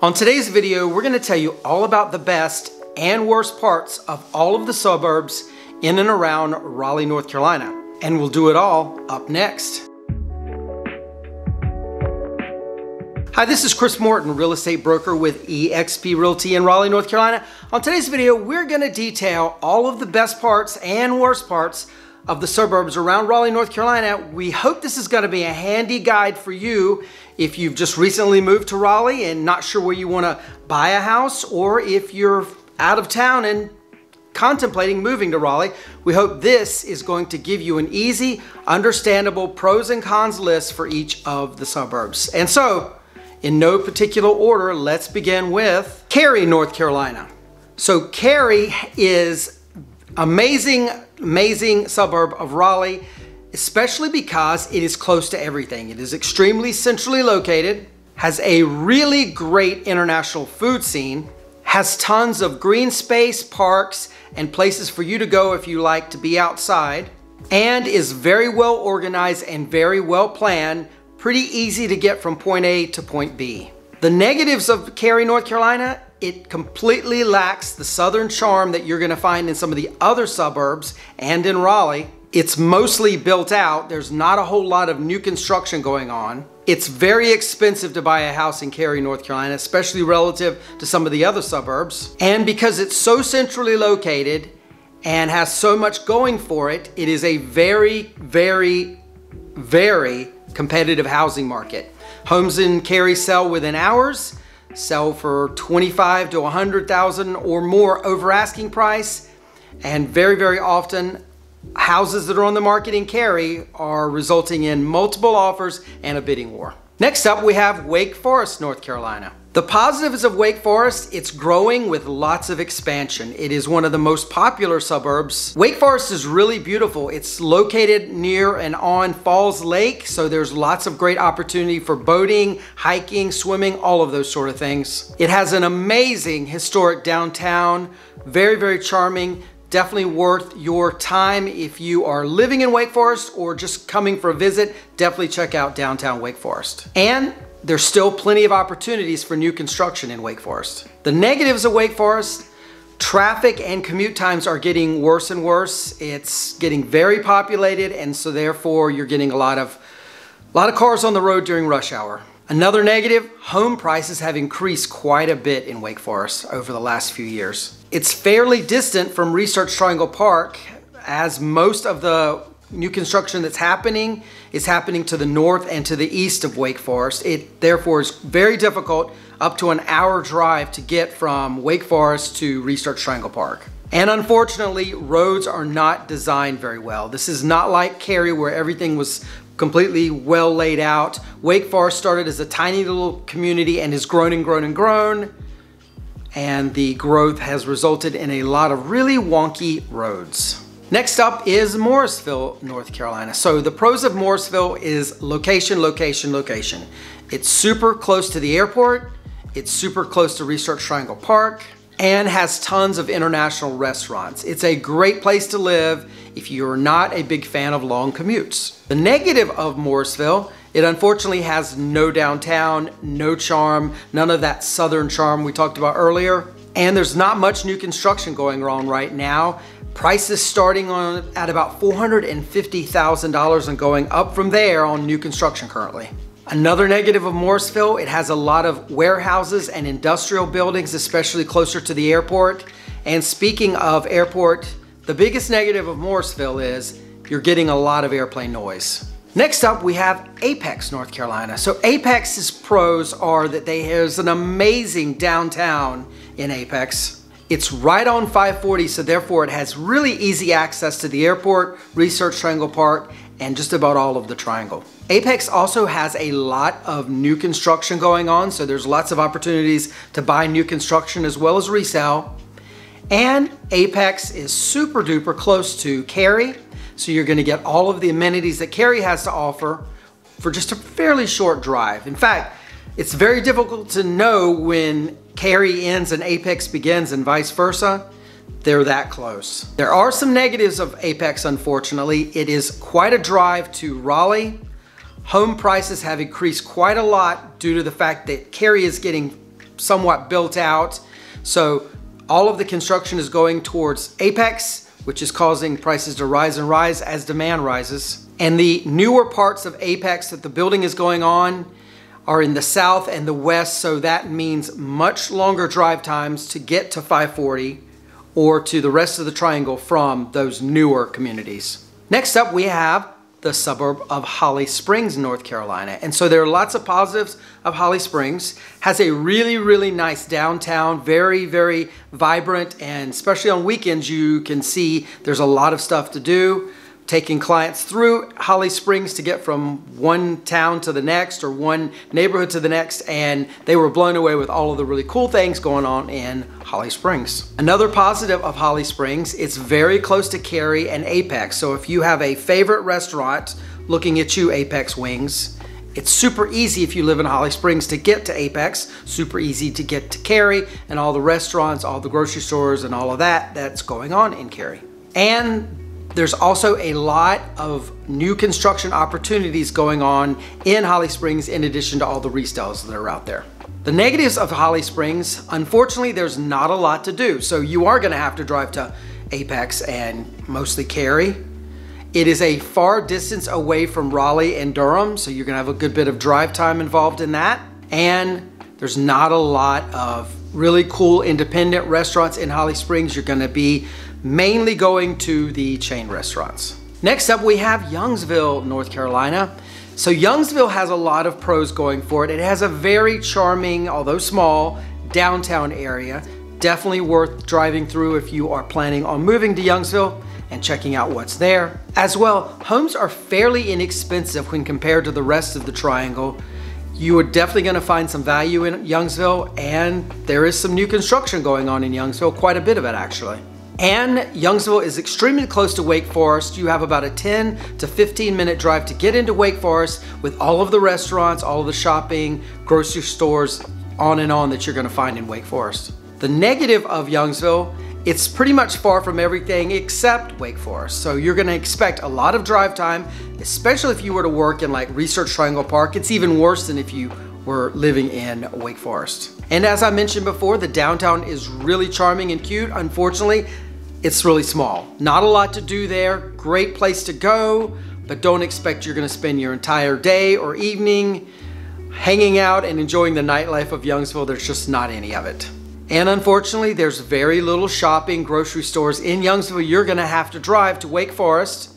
On today's video, we're gonna tell you all about the best and worst parts of all of the suburbs in and around Raleigh, North Carolina. And we'll do it all up next. Hi, this is Chris Morton, real estate broker with eXp Realty in Raleigh, North Carolina. On today's video, we're gonna detail all of the best parts and worst parts of the suburbs around Raleigh, North Carolina. We hope this is gonna be a handy guide for you if you've just recently moved to Raleigh and not sure where you wanna buy a house, or if you're out of town and contemplating moving to Raleigh, we hope this is going to give you an easy, understandable pros and cons list for each of the suburbs. And so, in no particular order, let's begin with Cary, North Carolina. So Cary is amazing amazing suburb of Raleigh, especially because it is close to everything. It is extremely centrally located, has a really great international food scene, has tons of green space, parks, and places for you to go if you like to be outside, and is very well organized and very well planned, pretty easy to get from point A to point B. The negatives of Cary, North Carolina it completely lacks the southern charm that you're gonna find in some of the other suburbs and in Raleigh. It's mostly built out. There's not a whole lot of new construction going on. It's very expensive to buy a house in Cary, North Carolina, especially relative to some of the other suburbs. And because it's so centrally located and has so much going for it, it is a very, very, very competitive housing market. Homes in Cary sell within hours sell for 25 to 100,000 or more over asking price. And very, very often houses that are on the market in Cary are resulting in multiple offers and a bidding war. Next up, we have Wake Forest, North Carolina. The positives of Wake Forest, it's growing with lots of expansion. It is one of the most popular suburbs. Wake Forest is really beautiful. It's located near and on Falls Lake, so there's lots of great opportunity for boating, hiking, swimming, all of those sort of things. It has an amazing historic downtown, very, very charming definitely worth your time if you are living in Wake Forest or just coming for a visit definitely check out downtown Wake Forest and there's still plenty of opportunities for new construction in Wake Forest. The negatives of Wake Forest, traffic and commute times are getting worse and worse. It's getting very populated and so therefore you're getting a lot of, a lot of cars on the road during rush hour. Another negative, home prices have increased quite a bit in Wake Forest over the last few years. It's fairly distant from Research Triangle Park as most of the new construction that's happening is happening to the north and to the east of Wake Forest. It therefore is very difficult up to an hour drive to get from Wake Forest to Research Triangle Park. And unfortunately, roads are not designed very well. This is not like Cary where everything was completely well laid out. Wake Forest started as a tiny little community and has grown and grown and grown. And the growth has resulted in a lot of really wonky roads. Next up is Morrisville, North Carolina. So the pros of Morrisville is location, location, location. It's super close to the airport. It's super close to Research Triangle Park and has tons of international restaurants. It's a great place to live if you're not a big fan of long commutes. The negative of Morrisville, it unfortunately has no downtown, no charm, none of that southern charm we talked about earlier. And there's not much new construction going on right now. Prices starting on at about $450,000 and going up from there on new construction currently. Another negative of Morrisville, it has a lot of warehouses and industrial buildings, especially closer to the airport. And speaking of airport, the biggest negative of Morrisville is you're getting a lot of airplane noise. Next up, we have Apex, North Carolina. So Apex's pros are that they has an amazing downtown in Apex. It's right on 540, so therefore it has really easy access to the airport, Research Triangle Park, and just about all of the triangle. Apex also has a lot of new construction going on, so there's lots of opportunities to buy new construction as well as resale. And Apex is super duper close to Cary, so you're gonna get all of the amenities that Cary has to offer for just a fairly short drive. In fact, it's very difficult to know when Cary ends and Apex begins and vice versa. They're that close. There are some negatives of Apex, unfortunately. It is quite a drive to Raleigh. Home prices have increased quite a lot due to the fact that Cary is getting somewhat built out. So all of the construction is going towards Apex, which is causing prices to rise and rise as demand rises. And the newer parts of Apex that the building is going on are in the south and the west, so that means much longer drive times to get to 540 or to the rest of the triangle from those newer communities. Next up, we have the suburb of Holly Springs, North Carolina. And so there are lots of positives of Holly Springs. Has a really, really nice downtown, very, very vibrant, and especially on weekends, you can see there's a lot of stuff to do taking clients through Holly Springs to get from one town to the next or one neighborhood to the next and they were blown away with all of the really cool things going on in Holly Springs. Another positive of Holly Springs, it's very close to Cary and Apex. So if you have a favorite restaurant looking at you, Apex Wings, it's super easy if you live in Holly Springs to get to Apex, super easy to get to Cary and all the restaurants, all the grocery stores and all of that that's going on in Cary. And there's also a lot of new construction opportunities going on in Holly Springs in addition to all the resales that are out there. The negatives of Holly Springs, unfortunately, there's not a lot to do. So you are gonna have to drive to Apex and mostly Cary. It is a far distance away from Raleigh and Durham, so you're gonna have a good bit of drive time involved in that. And there's not a lot of really cool independent restaurants in Holly Springs. You're gonna be mainly going to the chain restaurants. Next up, we have Youngsville, North Carolina. So Youngsville has a lot of pros going for it. It has a very charming, although small, downtown area. Definitely worth driving through if you are planning on moving to Youngsville and checking out what's there. As well, homes are fairly inexpensive when compared to the rest of the triangle. You are definitely gonna find some value in Youngsville and there is some new construction going on in Youngsville, quite a bit of it actually. And Youngsville is extremely close to Wake Forest. You have about a 10 to 15 minute drive to get into Wake Forest with all of the restaurants, all of the shopping, grocery stores, on and on that you're gonna find in Wake Forest. The negative of Youngsville, it's pretty much far from everything except Wake Forest. So you're gonna expect a lot of drive time, especially if you were to work in like Research Triangle Park. It's even worse than if you were living in Wake Forest. And as I mentioned before, the downtown is really charming and cute. Unfortunately, it's really small. Not a lot to do there, great place to go, but don't expect you're gonna spend your entire day or evening hanging out and enjoying the nightlife of Youngsville. There's just not any of it. And unfortunately, there's very little shopping, grocery stores in Youngsville. You're gonna have to drive to Wake Forest.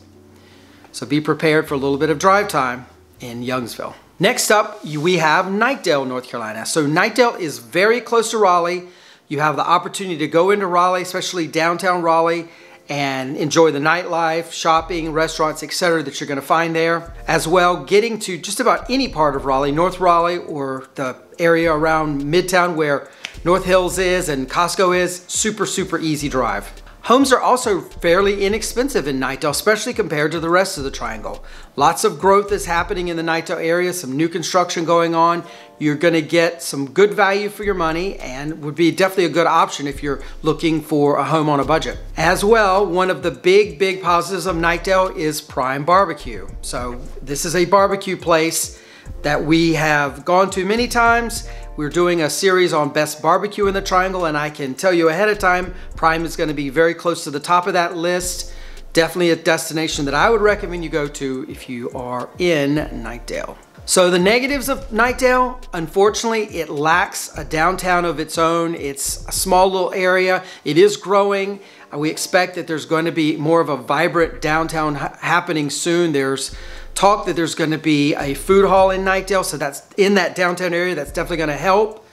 So be prepared for a little bit of drive time in Youngsville. Next up, we have Knightdale, North Carolina. So Knightdale is very close to Raleigh. You have the opportunity to go into Raleigh, especially downtown Raleigh, and enjoy the nightlife, shopping, restaurants, etc. that you're going to find there. As well, getting to just about any part of Raleigh, North Raleigh or the area around Midtown where North Hills is and Costco is, super, super easy drive. Homes are also fairly inexpensive in Knightdale, especially compared to the rest of the triangle. Lots of growth is happening in the Knightdale area, some new construction going on. You're gonna get some good value for your money and would be definitely a good option if you're looking for a home on a budget. As well, one of the big, big positives of Knightdale is Prime Barbecue. So this is a barbecue place that we have gone to many times we're doing a series on best barbecue in the triangle and I can tell you ahead of time, Prime is gonna be very close to the top of that list. Definitely a destination that I would recommend you go to if you are in Knightdale. So the negatives of Knightdale, unfortunately, it lacks a downtown of its own. It's a small little area. It is growing. We expect that there's going to be more of a vibrant downtown happening soon. There's talk that there's going to be a food hall in Knightdale, so that's in that downtown area. That's definitely going to help.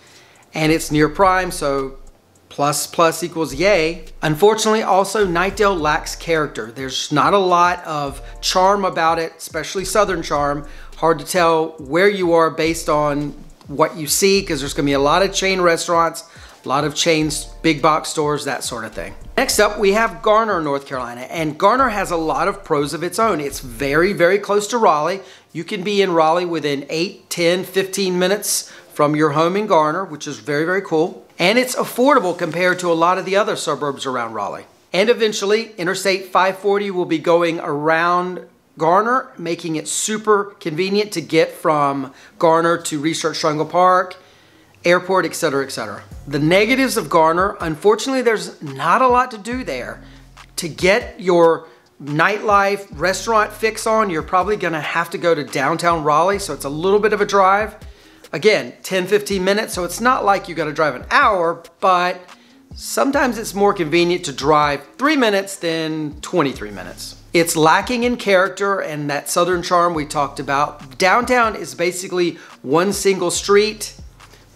And it's near Prime, so plus plus equals yay. Unfortunately, also Knightdale lacks character. There's not a lot of charm about it, especially Southern charm. Hard to tell where you are based on what you see because there's gonna be a lot of chain restaurants, a lot of chains, big box stores, that sort of thing. Next up, we have Garner, North Carolina, and Garner has a lot of pros of its own. It's very, very close to Raleigh. You can be in Raleigh within 8, 10, 15 minutes from your home in Garner, which is very, very cool. And it's affordable compared to a lot of the other suburbs around Raleigh. And eventually, Interstate 540 will be going around Garner, making it super convenient to get from Garner to Research Triangle Park airport, etc., etc. The negatives of Garner, unfortunately, there's not a lot to do there. To get your nightlife restaurant fix on, you're probably gonna have to go to downtown Raleigh, so it's a little bit of a drive. Again, 10, 15 minutes, so it's not like you gotta drive an hour, but sometimes it's more convenient to drive three minutes than 23 minutes. It's lacking in character and that southern charm we talked about. Downtown is basically one single street,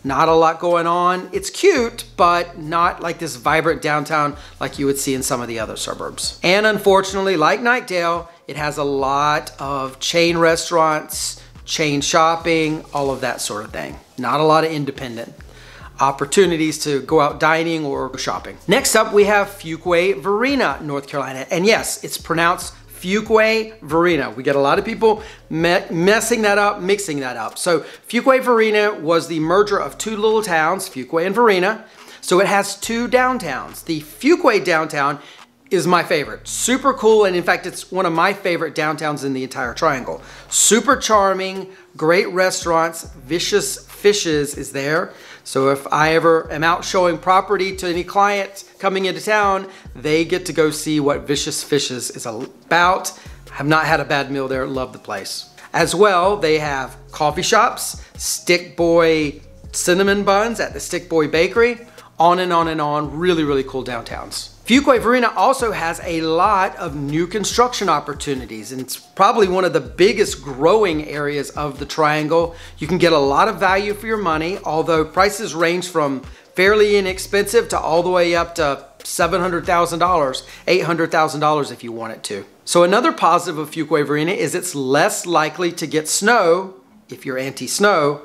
not a lot going on. It's cute, but not like this vibrant downtown like you would see in some of the other suburbs. And unfortunately, like Knightdale, it has a lot of chain restaurants, chain shopping, all of that sort of thing. Not a lot of independent opportunities to go out dining or shopping. Next up, we have Fuquay Varina, North Carolina. And yes, it's pronounced Fuquay Varina. We get a lot of people me messing that up, mixing that up. So Fuquay Varina was the merger of two little towns, Fuquay and Varina. So it has two downtowns. The Fuquay downtown is my favorite. Super cool, and in fact, it's one of my favorite downtowns in the entire triangle. Super charming, great restaurants, Vicious Fishes is there. So if I ever am out showing property to any client coming into town, they get to go see what Vicious Fishes is about. Have not had a bad meal there, love the place. As well, they have coffee shops, Stick Boy cinnamon buns at the Stick Boy Bakery, on and on and on, really, really cool downtowns. Fuquay Varina also has a lot of new construction opportunities and it's probably one of the biggest growing areas of the triangle. You can get a lot of value for your money, although prices range from fairly inexpensive to all the way up to $700,000, $800,000 if you want it to. So another positive of Fuquay Varina is it's less likely to get snow, if you're anti-snow,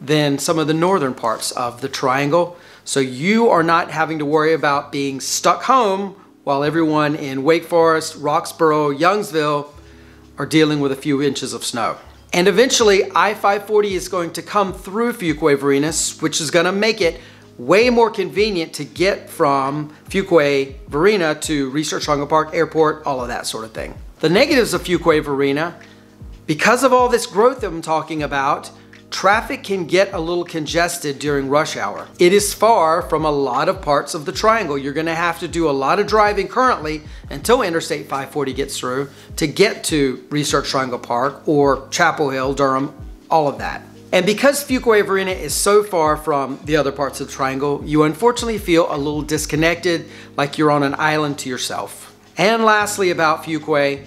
than some of the northern parts of the triangle. So you are not having to worry about being stuck home while everyone in Wake Forest, Roxboro, Youngsville are dealing with a few inches of snow. And eventually I-540 is going to come through Fuquay Varinas, which is gonna make it way more convenient to get from Fuquay Varina to Research Triangle Park Airport, all of that sort of thing. The negatives of Fuquay Varina, because of all this growth that I'm talking about, traffic can get a little congested during rush hour. It is far from a lot of parts of the triangle. You're gonna have to do a lot of driving currently until Interstate 540 gets through to get to Research Triangle Park or Chapel Hill, Durham, all of that. And because Fuquay Varina is so far from the other parts of the triangle, you unfortunately feel a little disconnected, like you're on an island to yourself. And lastly about Fuquay,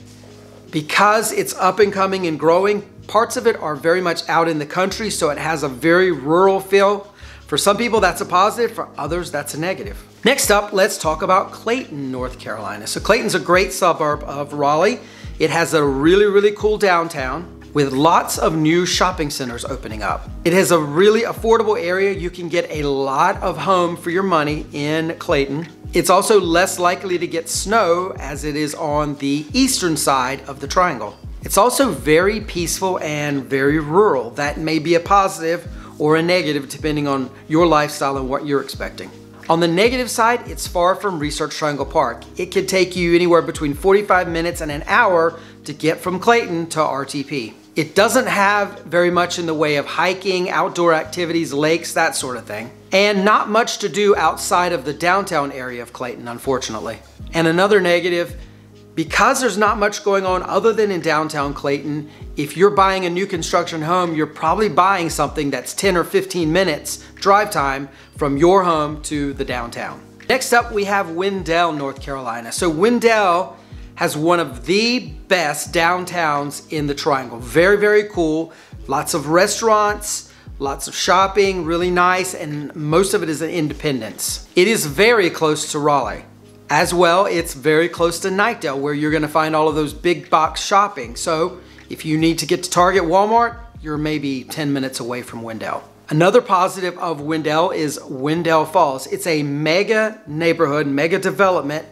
because it's up and coming and growing, Parts of it are very much out in the country, so it has a very rural feel. For some people, that's a positive. For others, that's a negative. Next up, let's talk about Clayton, North Carolina. So Clayton's a great suburb of Raleigh. It has a really, really cool downtown with lots of new shopping centers opening up. It has a really affordable area. You can get a lot of home for your money in Clayton. It's also less likely to get snow as it is on the eastern side of the triangle. It's also very peaceful and very rural. That may be a positive or a negative depending on your lifestyle and what you're expecting. On the negative side, it's far from Research Triangle Park. It could take you anywhere between 45 minutes and an hour to get from Clayton to RTP. It doesn't have very much in the way of hiking, outdoor activities, lakes, that sort of thing. And not much to do outside of the downtown area of Clayton, unfortunately. And another negative, because there's not much going on other than in downtown Clayton, if you're buying a new construction home, you're probably buying something that's 10 or 15 minutes drive time from your home to the downtown. Next up, we have Wendell, North Carolina. So Wendell has one of the best downtowns in the triangle. Very, very cool. Lots of restaurants, lots of shopping, really nice, and most of it is in Independence. It is very close to Raleigh. As well, it's very close to Knightdale where you're gonna find all of those big box shopping. So if you need to get to Target, Walmart, you're maybe 10 minutes away from Wendell. Another positive of Wendell is Wendell Falls. It's a mega neighborhood, mega development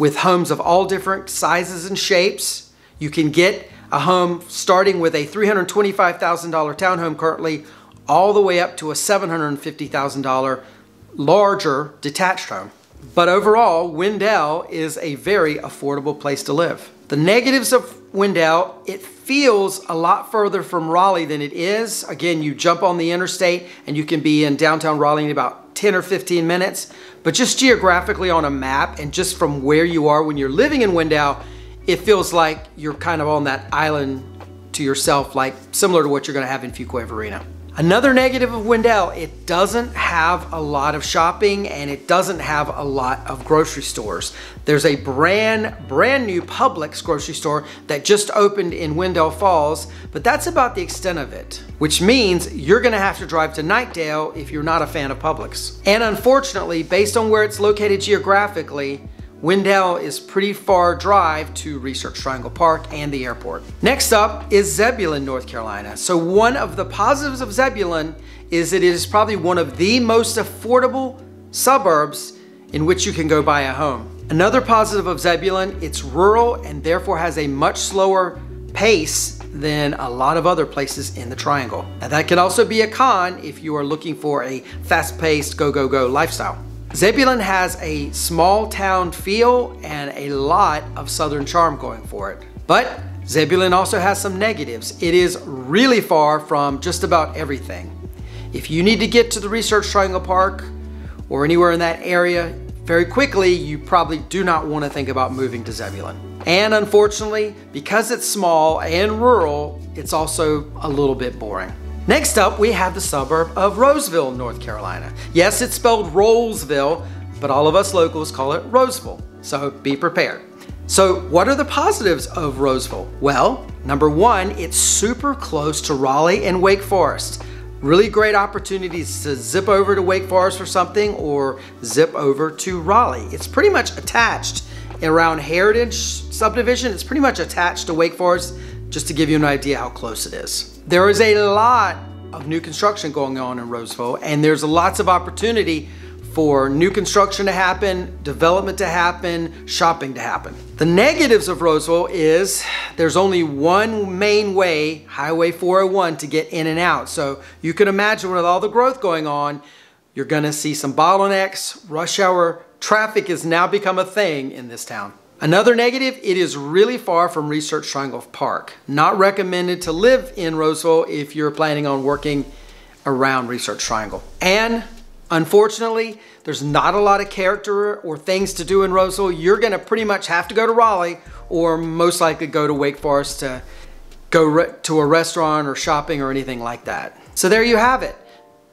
with homes of all different sizes and shapes. You can get a home starting with a $325,000 townhome currently all the way up to a $750,000 larger detached home. But overall, Wendell is a very affordable place to live. The negatives of Wendell, it feels a lot further from Raleigh than it is. Again, you jump on the interstate and you can be in downtown Raleigh in about 10 or 15 minutes. But just geographically on a map and just from where you are when you're living in Wendell, it feels like you're kind of on that island to yourself, like similar to what you're gonna have in Fuquay-Varina. Another negative of Wendell, it doesn't have a lot of shopping and it doesn't have a lot of grocery stores. There's a brand, brand new Publix grocery store that just opened in Wendell Falls, but that's about the extent of it, which means you're gonna have to drive to Knightdale if you're not a fan of Publix. And unfortunately, based on where it's located geographically, Wendell is pretty far drive to Research Triangle Park and the airport. Next up is Zebulon, North Carolina. So one of the positives of Zebulon is it is probably one of the most affordable suburbs in which you can go buy a home. Another positive of Zebulon, it's rural and therefore has a much slower pace than a lot of other places in the triangle. Now that can also be a con if you are looking for a fast-paced go go go lifestyle. Zebulon has a small town feel and a lot of southern charm going for it. But Zebulon also has some negatives. It is really far from just about everything. If you need to get to the Research Triangle Park or anywhere in that area very quickly, you probably do not want to think about moving to Zebulon. And unfortunately, because it's small and rural, it's also a little bit boring. Next up, we have the suburb of Roseville, North Carolina. Yes, it's spelled Rolesville, but all of us locals call it Roseville, so be prepared. So what are the positives of Roseville? Well, number one, it's super close to Raleigh and Wake Forest. Really great opportunities to zip over to Wake Forest for something or zip over to Raleigh. It's pretty much attached around Heritage subdivision. It's pretty much attached to Wake Forest just to give you an idea how close it is. There is a lot of new construction going on in Roseville and there's lots of opportunity for new construction to happen, development to happen, shopping to happen. The negatives of Roseville is there's only one main way, Highway 401, to get in and out. So you can imagine with all the growth going on, you're gonna see some bottlenecks, rush hour traffic has now become a thing in this town. Another negative, it is really far from Research Triangle Park. Not recommended to live in Roseville if you're planning on working around Research Triangle. And unfortunately, there's not a lot of character or things to do in Roseville. You're gonna pretty much have to go to Raleigh or most likely go to Wake Forest to go to a restaurant or shopping or anything like that. So there you have it.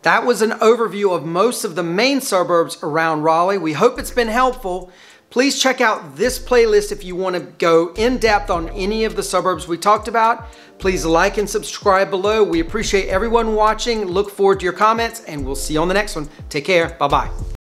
That was an overview of most of the main suburbs around Raleigh. We hope it's been helpful. Please check out this playlist if you want to go in depth on any of the suburbs we talked about. Please like and subscribe below. We appreciate everyone watching. Look forward to your comments and we'll see you on the next one. Take care. Bye-bye.